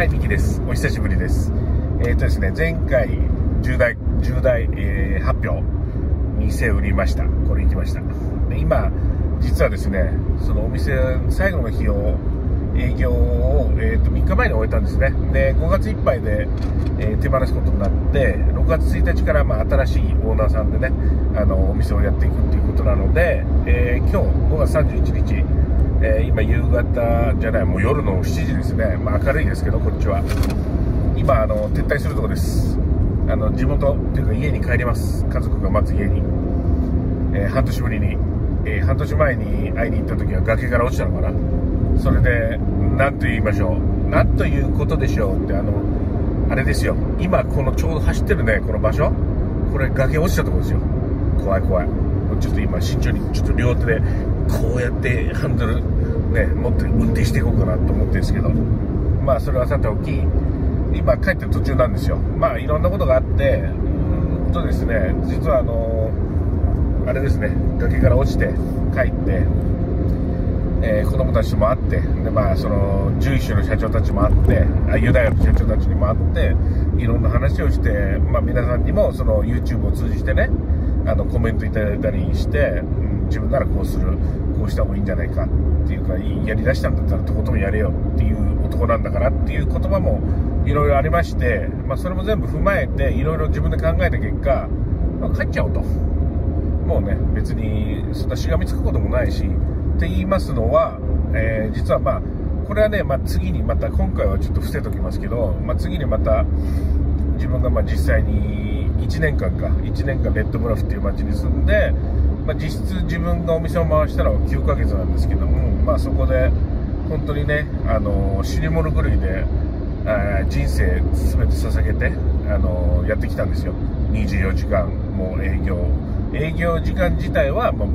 はい、ミキです。お久しぶりです。えっ、とですね、前回、重大、重大、えー発表、店売りました。これ行きました。で、今、実はですね、そのお店、最後の日を、営業を、えー、と3日前に終えたんですね。で、5月いっぱいで、えー手放すことになって、6月1日から、まあ、新しいオーナーさんでね、あの、お店をやっていくっていうことなので、えー今日、5月31日、えー今夕方じゃないもう夜の7時ですね、まあ、明るいですけどこっちは。今あの撤退するとこです。あの地元っていうか家に帰ります。家族が待つ家に、えー半年ぶりに、えー半年前に会いに行った時は崖から落ちたのかな。それで何と言いましょう。何ということでしょうってあのあれですよ。今このちょうど走ってるねこの場所。これ崖落ちたとこですよ。怖い怖い。ちょっと今慎重にちょっと両手でこうやってハンドルね持って運転していこうかなと思ってるんですけど。まあそれはさておき今帰ってる途中なんですよ。まあいろんなことがあってうんとですね実はあのあれですね崖から落ちて帰ってえー子供たちも会ってで、まあ、その獣医師の社長たちも会ってあユダヤの社長たちにも会っていろんな話をして、まあ、皆さんにもその YouTube を通じてねあのコメントいただいたりして、自分ならこうする。こうした方がいいんじゃないかっていうかやりだしたんだったらとことんやれよっていう男なんだからっていう言葉もいろいろありまして、まあ、それも全部踏まえていろいろ自分で考えた結果、まあ帰っちゃおうと。もうね、別にそんなしがみつくこともないし、って言いますのは、えー実はまあ、これはね、まあ、次にまた、今回はちょっと伏せときますけど、まあ、次にまた、自分がまあ実際に1年間か、1年間レッドブラフっていう街に住んで、まあ、実質自分がお店を回したのは9ヶ月なんですけども、まあ、そこで、本当にね、あの死に物狂いで、あ人生全て捧げて、あのやってきたんですよ。24時間、もう営業。営業時間自体はもう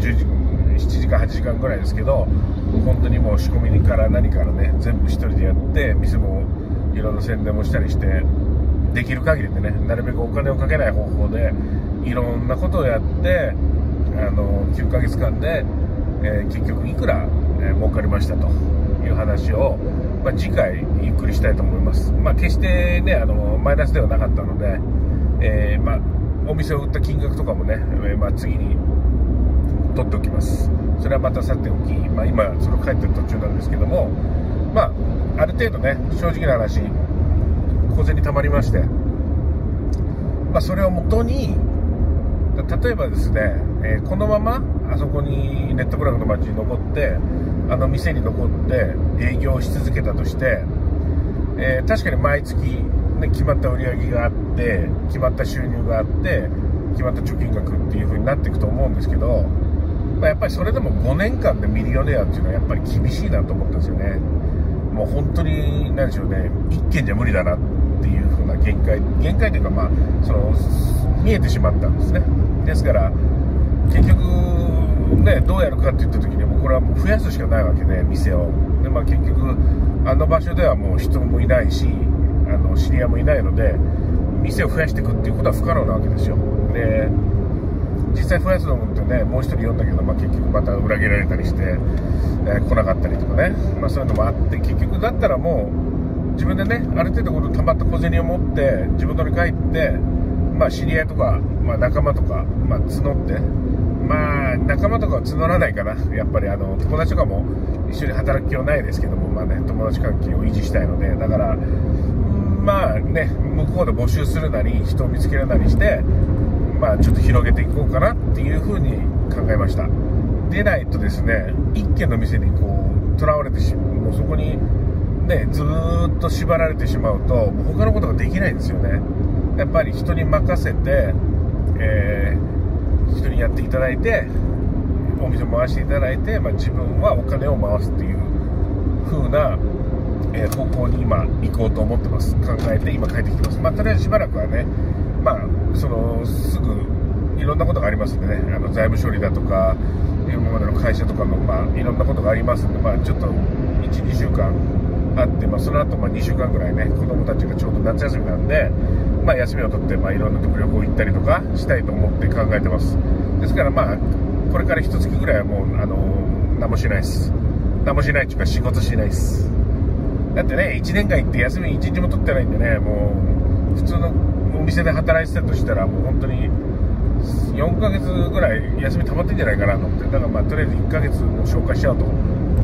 10時7時間8時間ぐらいですけど本当にもう仕込みから何からね全部一人でやって店もいろんな宣伝もしたりしてできる限りでねなるべくお金をかけない方法でいろんなことをやってあの9ヶ月間で、えー結局いくら、えー儲かりましたという話を、まあ、次回ゆっくりしたいと思います、まあ、決してねあのマイナスではなかったので、えーまあ、お店を売った金額とかもね、えま、次に取っておきます。それはまたさておき、まあ、今その帰ってる途中なんですけどもまあある程度ね正直な話小銭貯まりまして、まあ、それをもとに例えばですね、えーこのままあそこにネットブラグの街に残ってあの店に残って営業し続けたとして、えー確かに毎月、ね、決まった売り上げがあって決まった収入があって決まった貯金額っていう風になっていくと思うんですけど、まあ、やっぱりそれでも5年間でミリオネアっていうのはやっぱり厳しいなと思ったんですよね。もう本当に何でしょうね一件じゃ無理だな限界限界というかまあその見えてしまったんですね。ですから結局ねどうやるかって言った時にもこれはもう増やすしかないわけで店を。で、まあ、結局あの場所ではもう人もいないしあの知り合いもいないので店を増やしていくっていうことは不可能なわけですよ。で実際増やすのもってねもう一人呼んだけど、まあ、結局また裏切られたりして、えー来なかったりとかね、まあ、そういうのもあって結局だったらもう自分でねある程度この溜まった小銭を持って自分のに帰って、まあ、知り合いとか、まあ、仲間とか、まあ、募ってまあ仲間とかは募らないかな。やっぱりあの友達とかも一緒に働く気はないですけども、まあね、友達関係を維持したいのでだからまあね向こうで募集するなり人を見つけるなりしてまあちょっと広げていこうかなっていうふうに考えました。でないとですね一軒の店にこうとらわれてしもうそこにねずっと縛られてしまうと他のことができないんですよね。やっぱり人に任せて、えー人にやっていただいてお店を回していただいて、まあ、自分はお金を回すっていう風な、えー方向に今行こうと思ってます。考えて今帰ってきてます。まあとりあえずしばらくはねまあそのすぐいろんなことがありますんでね。あの財務処理だとか今までの会社とかの、まあ、いろんなことがありますんで、まあ、ちょっと12週間あって、まあ、その後まあ2週間ぐらいね子供たちがちょうど夏休みなんで、まあ、休みを取って、まあ、いろんなとこ旅行行ったりとかしたいと思って考えてます。ですからまあこれから一月ぐらいはもうあの何もしないです。何もしないっていうか仕事しないです。だってね、1年間行って休み1日も取ってないんでね、もう、普通のお店で働いてたとしたら、もう本当に、4ヶ月ぐらい休み溜まってんじゃないかなと思って、だからまあ、とりあえず1ヶ月も消化しちゃうと。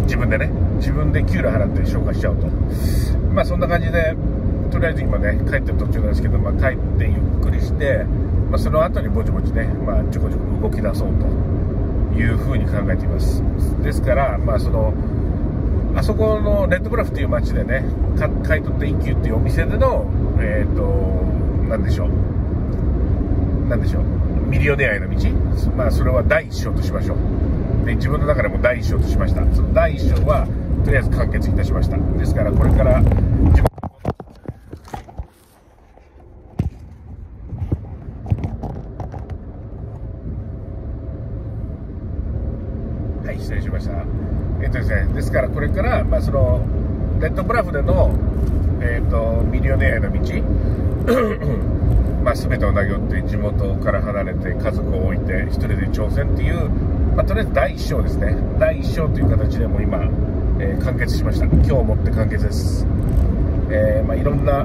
自分でね、自分で給料払って消化しちゃうと。まあ、そんな感じで、とりあえず今ね、帰ってる途中なんですけど、まあ、帰ってゆっくりして、まあ、その後にぼちぼちね、まあ、ちょこちょこ動き出そうというふうに考えています。ですから、まあ、その、あそこのレッドブラフっていう街でね、買い取った一休っていうお店での、えっ、ー、と、なんでしょう。なんでしょう。ミリオネアへの道まあ、それは第一章としましょう。で、自分の中でも第一章としました。その第一章は、とりあえず完結いたしました。ですから、これから、自分はい、失礼しました。えっとですね、ですからこれから、まあ、その、レッドブラフでの、えっと、ミリオネアの道、まあ、全てを投げ打って地元から離れて家族を置いて1人で挑戦っていう、まあ、とりあえず第1章ですね。第1章という形でも今、えー、完結しました。今日をもって完結です、えー、まあ、いろんな、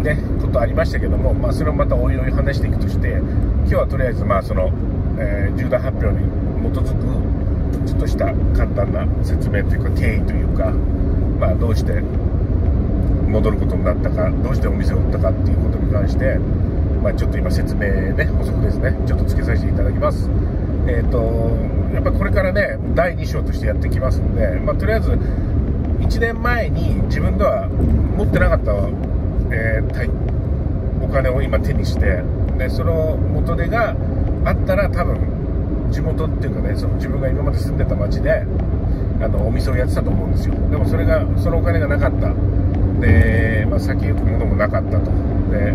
ね、ことありましたけども、まあ、それをまたおいおい話していくとして今日はとりあえずまあその、え、重大発表に基づくちょっとした簡単な説明というか経緯というか、まあ、どうして戻ることになったかどうしてお店を売ったかっていうことに関して、まあ、ちょっと今説明ね補足ですね。ちょっと付けさせていただきます。えっ、ー、とやっぱこれからね第2章としてやってきますので、まあ、とりあえず1年前に自分では持ってなかった、えー、お金を今手にしてでその元手があったら多分地元っていうかねその自分が今まで住んでた町であのお店をやってたと思うんですよ。でもそれがそのお金がなかった。で、まあ、先行くものもなかったと。で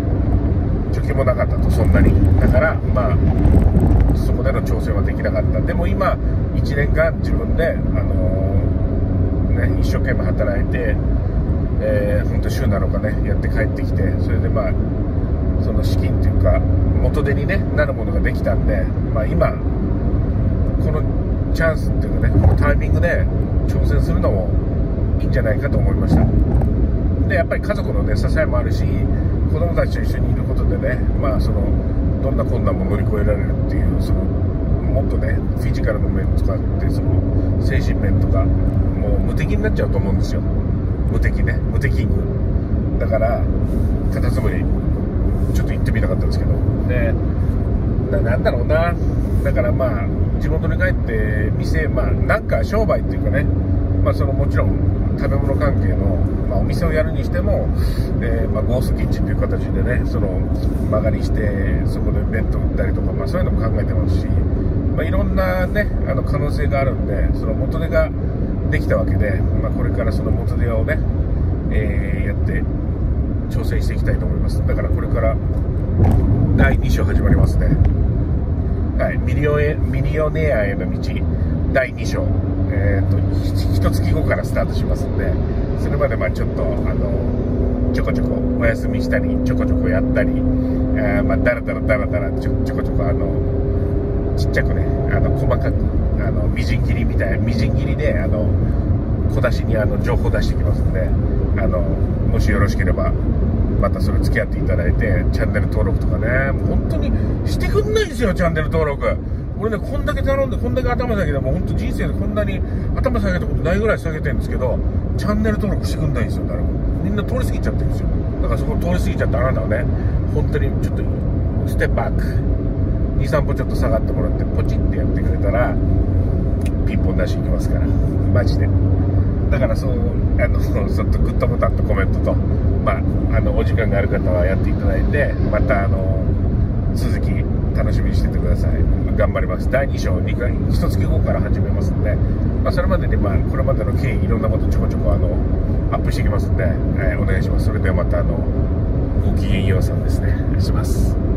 貯金もなかったとそんなに。だからまあそこでの調整はできなかった。でも今1年間自分であのー、ね、一生懸命働いてえー、本当週7日ねやって帰ってきてそれでまあその資金というか元手に、ね、なるものができたんで、まあ、今このチャンスっていうかねこのタイミングで挑戦するのもいいんじゃないかと思いました。でやっぱり家族のね支えもあるし子供たちと一緒にいることでねまあそのどんな困難も乗り越えられるっていうそのもっとねフィジカルの面を使ってその精神面とかもう無敵になっちゃうと思うんですよ。無敵ね。無敵だからカタツムリちょっと行ってみたかったんですけど。でなんだろうな。だからまあ地元に帰って店、まあ、なんか商売っていうかね、まあ、そのもちろん食べ物関係の、まあ、お店をやるにしても、えー、まあ、ゴーストキッチンという形でねその曲がりしてそこで弁当売ったりとか、まあ、そういうのも考えてますし、まあ、いろんなねあの可能性があるんでその元手ができたわけで、まあ、これからその元手をね、えー、やって挑戦していきたいと思います。だからこれから第2章始まりますね。はい、ミリオエミリオネアへの道。第2章、えーと、一月後からスタートしますんでそれまでまあちょっとあのちょこちょこお休みしたりちょこちょこやったり、えー、まあだらだらだらだらちょちょこちょこあのちっちゃくねあの細かくあのみじん切りみたいなみじん切りであの小出しにあの情報出してきますんであのもしよろしければまたそれ付き合っていただいて、チャンネル登録とかね、本当にしてくんないんですよ、チャンネル登録。俺ね、こんだけ頼んで、こんだけ頭下げて、もう本当人生でこんなに頭下げたことないぐらい下げてるんですけど、チャンネル登録してくんないんですよ、誰も。みんな通り過ぎちゃってるんですよ。だからそこ通り過ぎちゃったあなたはね、本当にちょっと、ステップバック。2、3歩ちょっと下がってもらって、ポチってやってくれたら、ピンポン出し行きますから。マジで。だからそう、あの、そっとグッドボタンとコメントと、まあ、あの、お時間がある方はやっていただいて、また、あの、続き楽しみにしててください。頑張ります。第2章2回、1月後から始めますんで、まあ、それまでに、まあ、これまでの経緯、いろんなことちょこちょこ、あの、アップしていきますんで、えー、お願いします。それではまた、あの、ごきげんようさんですね。します。